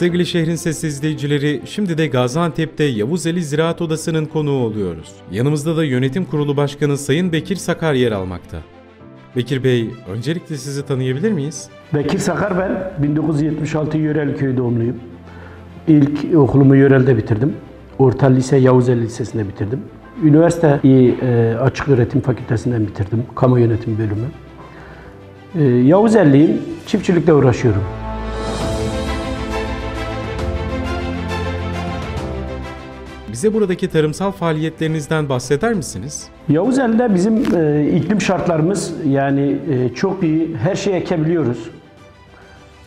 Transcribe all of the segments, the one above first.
Sevgili şehrin ses izleyicileri, şimdi de Gaziantep'te Yavuz Ali Ziraat Odası'nın konuğu oluyoruz. Yanımızda da Yönetim Kurulu Başkanı Sayın Bekir Sakar yer almakta. Bekir Bey, öncelikle sizi tanıyabilir miyiz? Bekir Sakar ben 1976 Yörel köy doğumluyum. İlk okulumu Yörel'de bitirdim. Orta lise Yavuzeli Lisesi'nde bitirdim. Üniversiteyi e, Açık Öğretim Fakültesinden bitirdim. Kamu Yönetim bölümü. E, Yavuzelliyim. Çiftçilikle uğraşıyorum. Bize buradaki tarımsal faaliyetlerinizden bahseder misiniz? Yavuzel'de bizim e, iklim şartlarımız yani e, çok iyi. Her şeyi ekebiliyoruz.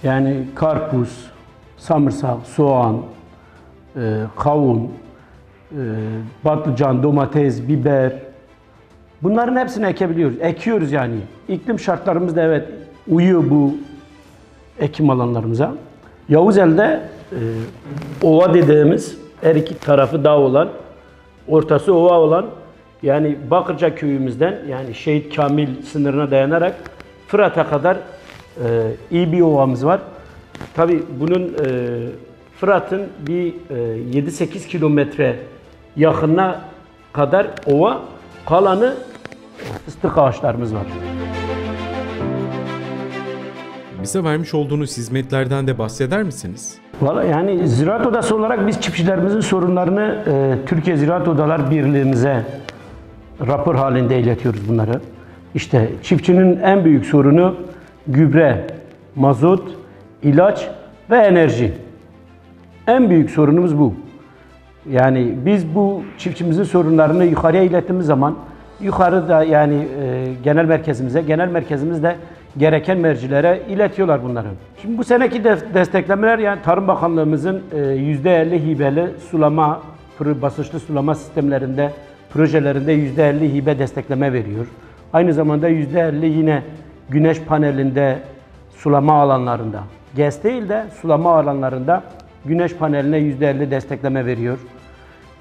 Yani karpuz, samırsak, soğan, e, kavun, e, patlıcan, domates, biber. Bunların hepsini ekebiliyoruz. Ekiyoruz yani. İklim şartlarımız da evet uyuyor bu ekim alanlarımıza. Yavuzel'de e, ova dediğimiz her iki tarafı dağ olan, ortası ova olan yani Bakırca köyümüzden yani Şehit Kamil sınırına dayanarak Fırat'a kadar e, iyi bir ovamız var. Tabi bunun e, Fırat'ın bir e, 7-8 kilometre yakınına kadar ova, kalanı fıstık ağaçlarımız var. Bize vermiş olduğunuz hizmetlerden de bahseder misiniz? Valla yani Ziraat Odası olarak biz çiftçilerimizin sorunlarını e, Türkiye Ziraat Odalar Birliği'mize rapor halinde iletiyoruz bunları. İşte çiftçinin en büyük sorunu gübre, mazot, ilaç ve enerji. En büyük sorunumuz bu. Yani biz bu çiftçimizin sorunlarını yukarıya ilettiğimiz zaman yukarıda yani e, genel merkezimize, genel merkezimiz de gereken mercilere iletiyorlar bunları. Şimdi bu seneki de desteklemeler yani Tarım Bakanlığımızın e, %50 hibeli sulama, basınçlı sulama sistemlerinde, projelerinde %50 hibe destekleme veriyor. Aynı zamanda %50 yine güneş panelinde sulama alanlarında, GES değil de sulama alanlarında güneş paneline %50 destekleme veriyor.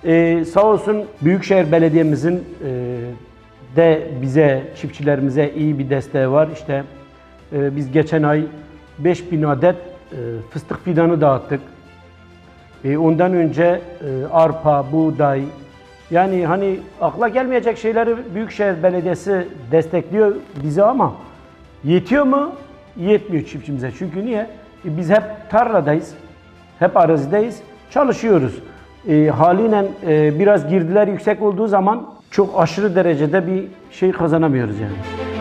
Ee, sağ olsun Büyükşehir Belediye'mizin e, de bize, çiftçilerimize iyi bir desteği var. İşte e, biz geçen ay 5000 adet e, fıstık fidanı dağıttık. E, ondan önce e, arpa, buğday, yani hani akla gelmeyecek şeyleri Büyükşehir Belediyesi destekliyor bize ama yetiyor mu? Yetmiyor çiftçimize. Çünkü niye? E, biz hep tarladayız, hep arazideyiz, çalışıyoruz. E, haliyle e, biraz girdiler yüksek olduğu zaman çok aşırı derecede bir şey kazanamıyoruz yani.